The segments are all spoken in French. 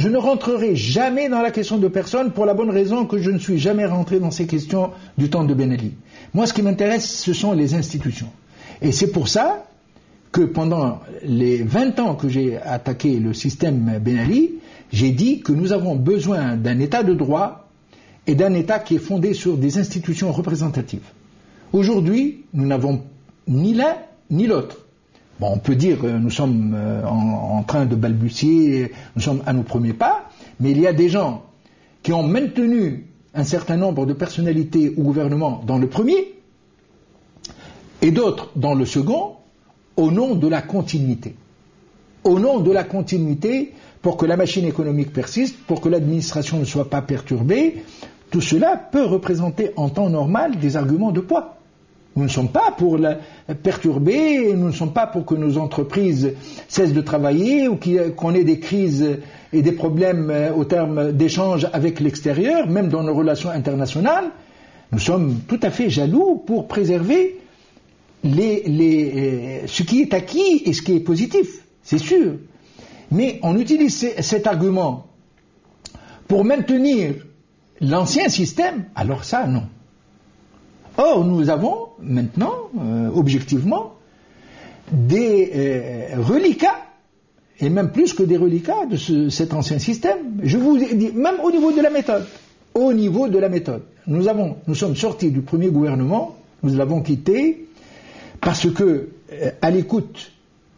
je ne rentrerai jamais dans la question de personne pour la bonne raison que je ne suis jamais rentré dans ces questions du temps de Ben Ali. Moi, ce qui m'intéresse, ce sont les institutions. Et c'est pour ça que pendant les 20 ans que j'ai attaqué le système Ben Ali, j'ai dit que nous avons besoin d'un État de droit et d'un État qui est fondé sur des institutions représentatives. Aujourd'hui, nous n'avons ni l'un ni l'autre. On peut dire que nous sommes euh, en, train de balbutier, nous sommes à nos premiers pas, mais il y a des gens qui ont maintenu un certain nombre de personnalités au gouvernement dans le premier et d'autres dans le second au nom de la continuité. Au nom de la continuité, pour que la machine économique persiste, pour que l'administration ne soit pas perturbée, tout cela peut représenter en temps normal des arguments de poids. Nous ne sommes pas pour la perturber, nous ne sommes pas pour que nos entreprises cessent de travailler ou qu'on ait des crises et des problèmes euh, au terme d'échanges avec l'extérieur, même dans nos relations internationales. Nous sommes tout à fait jaloux pour préserver euh, ce qui est acquis et ce qui est positif, c'est sûr. Mais on utilise cet argument pour maintenir l'ancien système, alors ça, non. Or, nous avons maintenant, euh, objectivement, des euh, reliquats, et même plus que des reliquats de cet ancien système. Je vous dis, même au niveau de la méthode, au niveau de la méthode, nous avons, nous sommes sortis du premier gouvernement, nous l'avons quitté parce que, euh, à l'écoute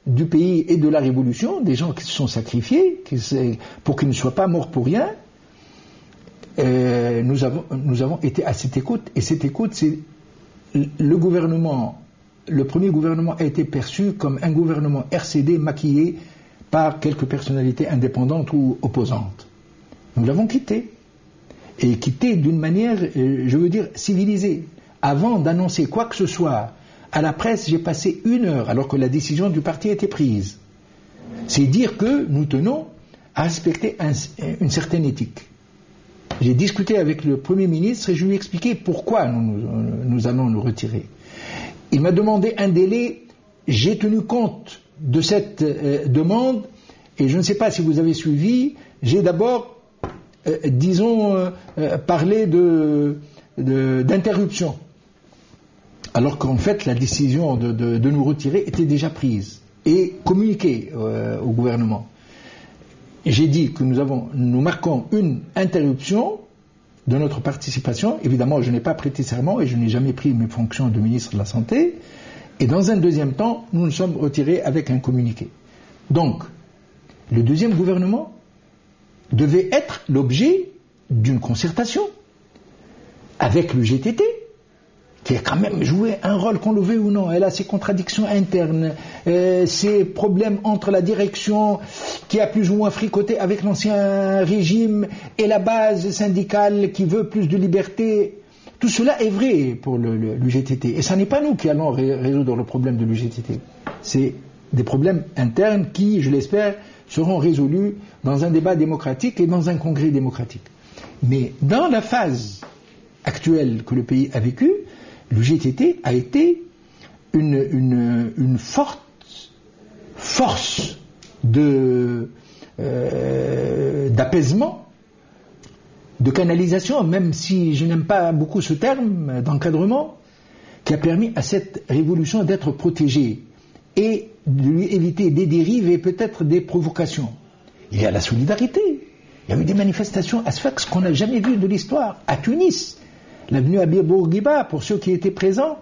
du pays et de la révolution, des gens qui se sont sacrifiés pour qu'ils ne soient pas morts pour rien, nous, avons, nous avons été à cette écoute, et cette écoute, c'est le gouvernement, le premier gouvernement a été perçu comme un gouvernement RCD maquillé par quelques personnalités indépendantes ou opposantes. Nous l'avons quitté. Et quitté d'une manière, euh, je veux dire, civilisée. Avant d'annoncer quoi que ce soit à la presse, j'ai passé une heure alors que la décision du parti était prise. C'est dire que nous tenons à respecter une certaine éthique. J'ai discuté avec le Premier ministre et je lui ai expliqué pourquoi nous, allons nous retirer. Il m'a demandé un délai, j'ai tenu compte de cette euh, demande et je ne sais pas si vous avez suivi, j'ai d'abord, euh, disons, euh, parlé d'interruption. alors qu'en fait, la décision de, nous retirer était déjà prise et communiquée au gouvernement j'ai dit que nous, avons, nous marquons une interruption de notre participation. Évidemment, je n'ai pas prêté serment et je n'ai jamais pris mes fonctions de ministre de la Santé. Et dans un deuxième temps, nous nous sommes retirés avec un communiqué. Donc, le deuxième gouvernement devait être l'objet d'une concertation avec le GTT, qui a quand même joué un rôle, qu'on le veut ou non. Elle a ses contradictions internes, euh, ses problèmes entre la direction qui a plus ou moins fricoté avec l'ancien régime et la base syndicale qui veut plus de liberté. Tout cela est vrai pour l'UGTT. Et ce n'est pas nous qui allons résoudre le problème de l'UGTT. C'est des problèmes internes qui, je l'espère, seront résolus dans un débat démocratique et dans un congrès démocratique. Mais dans la phase actuelle que le pays a vécue, l'UGTT a été une, forte force euh, d'apaisement, de canalisation, même si je n'aime pas beaucoup ce terme d'encadrement, qui a permis à cette révolution d'être protégée et de lui éviter des dérives et peut-être des provocations. Il y a la solidarité. Il y a eu des manifestations à Sfax qu'on n'a jamais vues de l'histoire, à Tunis, l'avenue Abir Bourguiba, pour ceux qui étaient présents,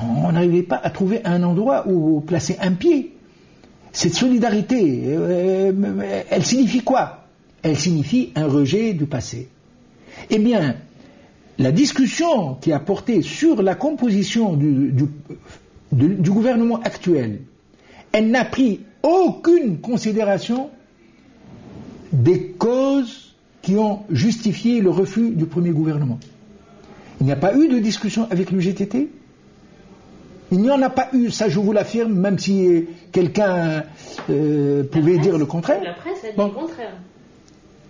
on n'arrivait pas à trouver un endroit où placer un pied. Cette solidarité, euh, elle signifie quoi? Elle signifie un rejet du passé. Eh bien, la discussion qui a porté sur la composition du, du gouvernement actuel, elle n'a pris aucune considération des causes qui ont justifié le refus du premier gouvernement. Il n'y a pas eu de discussion avec le GTT Il n'y en a pas eu, ça je vous l'affirme, même si quelqu'un euh, pouvait dire le contraire. La presse a dit le contraire.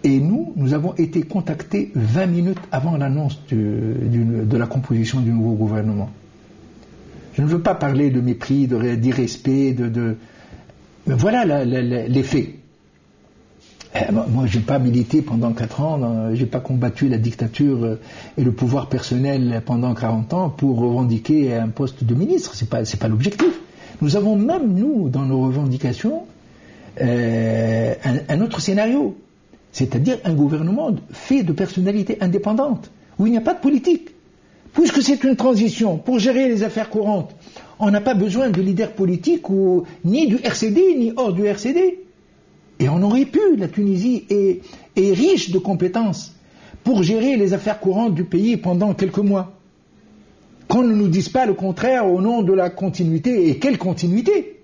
Et nous, nous avons été contactés 20 minutes avant l'annonce de la composition du nouveau gouvernement. Je ne veux pas parler de mépris, d'irrespect, de, de, Mais voilà les faits. Eh, moi, je n'ai pas milité pendant 4 ans, je n'ai pas combattu la dictature euh, et le pouvoir personnel pendant 40 ans pour revendiquer un poste de ministre. Ce n'est pas, pas l'objectif. Nous avons même, nous, dans nos revendications, euh, un, autre scénario, c'est-à-dire un gouvernement fait de personnalités indépendantes, où il n'y a pas de politique. Puisque c'est une transition pour gérer les affaires courantes, on n'a pas besoin de leader politique ou, ni du RCD, ni hors du RCD. Et on aurait pu, la Tunisie est, riche de compétences pour gérer les affaires courantes du pays pendant quelques mois. Qu'on ne nous dise pas le contraire au nom de la continuité. Et quelle continuité?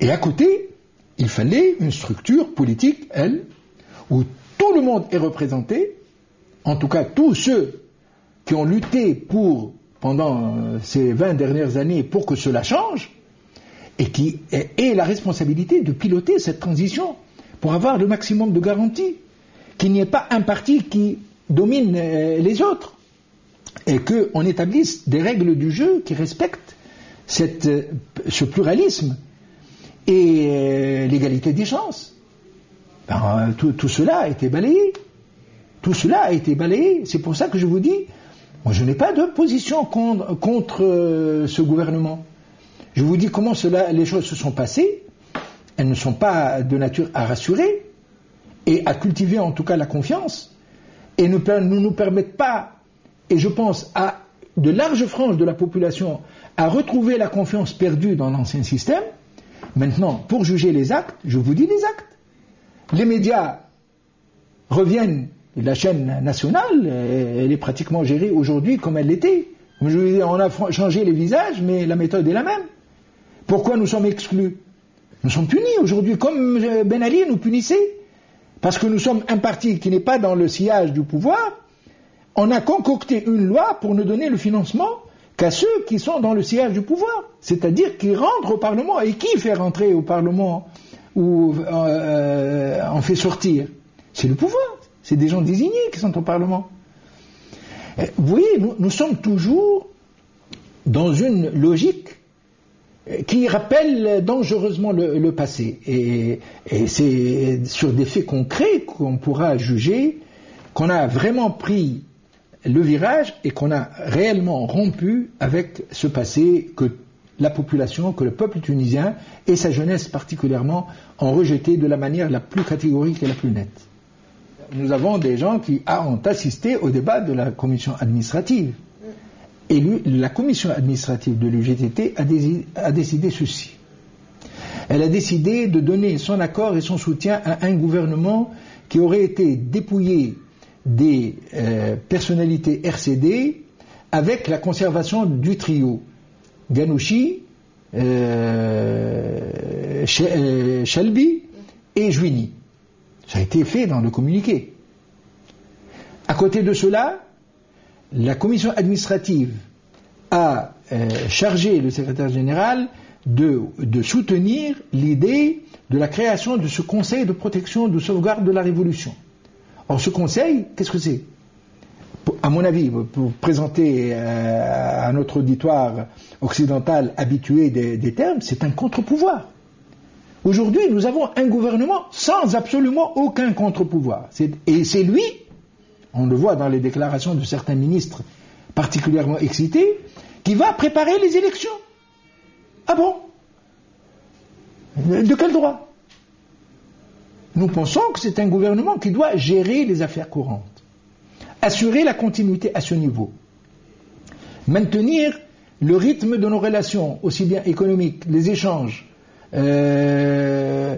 Et à côté, il fallait une structure politique, elle, où tout le monde est représenté, en tout cas tous ceux qui ont lutté pour, pendant euh, ces 20 dernières années, pour que cela change, et qui ait la responsabilité de piloter cette transition pour avoir le maximum de garanties, qu'il n'y ait pas un parti qui domine euh, les autres, et qu'on établisse des règles du jeu qui respectent euh, ce pluralisme et euh, l'égalité des chances. Ben, tout, cela a été balayé. Tout cela a été balayé. C'est pour ça que je vous dis, moi je n'ai pas de position contre ce gouvernement. Je vous dis comment cela, les choses se sont passées. Elles ne sont pas de nature à rassurer et à cultiver en tout cas la confiance et ne, nous permettent pas, et je pense à de larges franges de la population, à retrouver la confiance perdue dans l'ancien système. Maintenant, pour juger les actes, je vous dis les actes. Les médias reviennent, la chaîne nationale, elle est pratiquement gérée aujourd'hui comme elle l'était. On a changé les visages, mais la méthode est la même. Pourquoi nous sommes exclus Nous sommes punis aujourd'hui, comme Ben Ali nous punissait. Parce que nous sommes un parti qui n'est pas dans le sillage du pouvoir, on a concocté une loi pour ne donner le financement qu'à ceux qui sont dans le sillage du pouvoir, c'est-à-dire qui rentrent au Parlement. Et qui fait rentrer au Parlement ou euh, en fait sortir C'est le pouvoir, c'est des gens désignés qui sont au Parlement. Vous voyez, nous sommes toujours dans une logique qui rappelle dangereusement le, passé. Et, c'est sur des faits concrets qu'on pourra juger qu'on a vraiment pris le virage et qu'on a réellement rompu avec ce passé que la population, que le peuple tunisien et sa jeunesse particulièrement ont rejeté de la manière la plus catégorique et la plus nette. Nous avons des gens qui ont assisté au débat de la commission administrative la commission administrative de l'UGTT a, décidé ceci. Elle a décidé de donner son accord et son soutien à un gouvernement qui aurait été dépouillé des euh, personnalités RCD avec la conservation du trio Ganouchi, euh, euh, Shelby et Juini. Ça a été fait dans le communiqué. À côté de cela, la commission administrative a euh, chargé le secrétaire général de, soutenir l'idée de la création de ce conseil de protection de sauvegarde de la révolution. Or, ce conseil, qu'est-ce que c'est? À mon avis, pour présenter euh, à notre auditoire occidental habitué des, des termes, c'est un contre-pouvoir. Aujourd'hui, nous avons un gouvernement sans absolument aucun contre-pouvoir. Et c'est lui on le voit dans les déclarations de certains ministres particulièrement excités, qui va préparer les élections. Ah bon? De quel droit? Nous pensons que c'est un gouvernement qui doit gérer les affaires courantes, assurer la continuité à ce niveau, maintenir le rythme de nos relations, aussi bien économiques, les échanges, euh,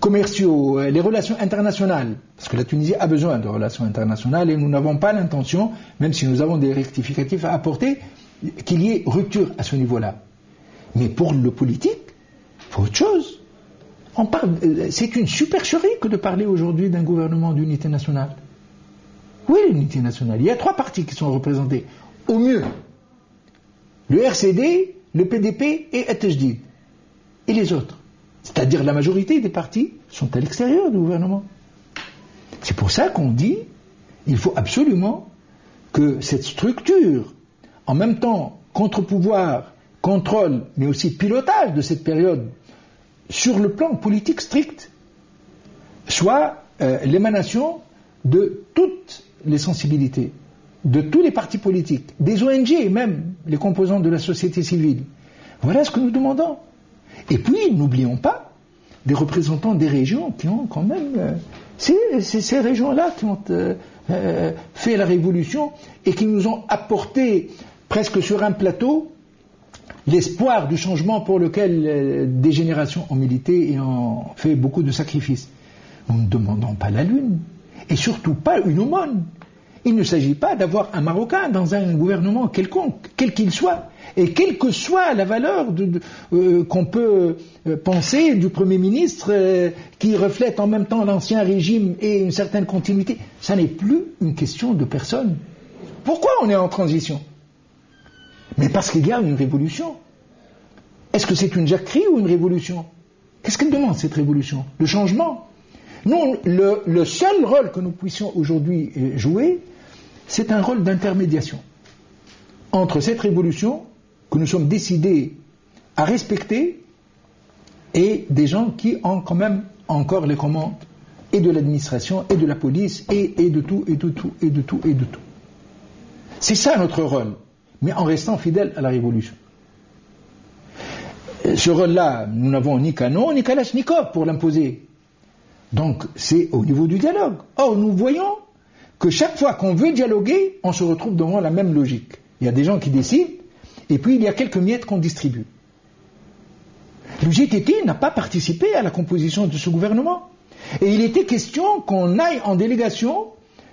commerciaux, euh, les relations internationales, parce que la Tunisie a besoin de relations internationales et nous n'avons pas l'intention, même si nous avons des rectificatifs à apporter, qu'il y ait rupture à ce niveau-là. Mais pour le politique, faut autre chose. Euh, c'est une supercherie que de parler aujourd'hui d'un gouvernement d'unité nationale. Oui, l'unité nationale? Il y a trois partis qui sont représentés. Au mieux, le RCD, le PDP et Eteshdid. Et les autres? C'est-à-dire la majorité des partis, sont à l'extérieur du gouvernement. C'est pour ça qu'on dit il faut absolument que cette structure, en même temps contre-pouvoir, contrôle, mais aussi pilotage de cette période, sur le plan politique strict, soit euh, l'émanation de toutes les sensibilités, de tous les partis politiques, des ONG même, les composants de la société civile. Voilà ce que nous demandons. Et puis, n'oublions pas des représentants des régions qui ont quand même... Euh, c'est ces régions-là qui ont euh, euh, fait la révolution et qui nous ont apporté presque sur un plateau l'espoir du changement pour lequel des générations ont milité et ont fait beaucoup de sacrifices. Nous ne demandons pas la lune et surtout pas une aumône. Il ne s'agit pas d'avoir un Marocain dans un gouvernement quelconque, quel qu'il soit, et quelle que soit la valeur euh, qu'on peut euh, penser du Premier ministre, euh, qui reflète en même temps l'ancien régime et une certaine continuité. Ça n'est plus une question de personne. Pourquoi on est en transition? Mais parce qu'il y a une révolution. Est-ce que c'est une jacquerie ou une révolution? Qu'est-ce qu'elle demande cette révolution? Le changement? Nous, le, seul rôle que nous puissions aujourd'hui jouer, c'est un rôle d'intermédiation entre cette révolution que nous sommes décidés à respecter et des gens qui ont quand même encore les commandes et de l'administration et de la police et, de tout et de tout et de tout et de tout. C'est ça notre rôle, mais en restant fidèle à la révolution. Ce rôle-là, nous n'avons ni canon ni kalachnikov pour l'imposer. Donc c'est au niveau du dialogue. Or, nous voyons que chaque fois qu'on veut dialoguer, on se retrouve devant la même logique. Il y a des gens qui décident, et puis il y a quelques miettes qu'on distribue. Le GTT n'a pas participé à la composition de ce gouvernement. Et il était question qu'on aille en délégation,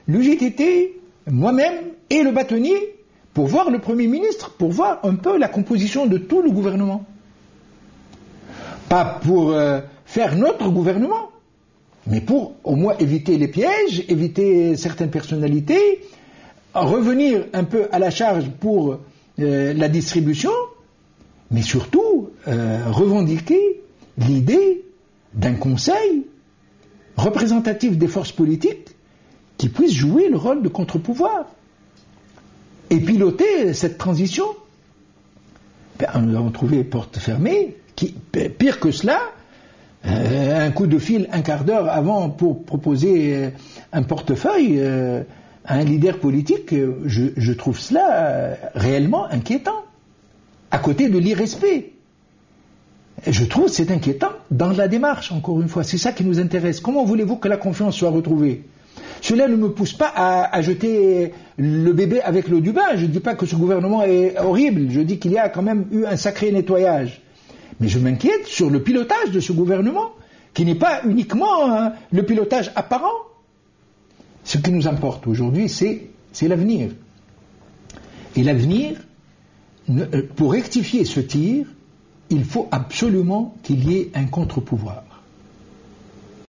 le GTT, moi-même et le bâtonnier, pour voir le Premier ministre, pour voir un peu la composition de tout le gouvernement. Pas pour euh, faire notre gouvernement, mais pour au moins éviter les pièges, éviter certaines personnalités, revenir un peu à la charge pour euh, la distribution, mais surtout euh, revendiquer l'idée d'un conseil représentatif des forces politiques qui puisse jouer le rôle de contre-pouvoir et piloter cette transition. Ben, nous avons trouvé porte fermée, qui, pire que cela, un coup de fil un quart d'heure avant pour proposer euh, un portefeuille euh, à un leader politique, je, trouve cela réellement inquiétant, à côté de l'irrespect. Je trouve c'est inquiétant dans la démarche, encore une fois. C'est ça qui nous intéresse. Comment voulez-vous que la confiance soit retrouvée? Cela ne me pousse pas à jeter le bébé avec l'eau du bain. Je ne dis pas que ce gouvernement est horrible. Je dis qu'il y a quand même eu un sacré nettoyage. Mais je m'inquiète sur le pilotage de ce gouvernement, qui n'est pas uniquement hein, le pilotage apparent. Ce qui nous importe aujourd'hui, c'est l'avenir. Et l'avenir, euh, pour rectifier ce tir, il faut absolument qu'il y ait un contre-pouvoir.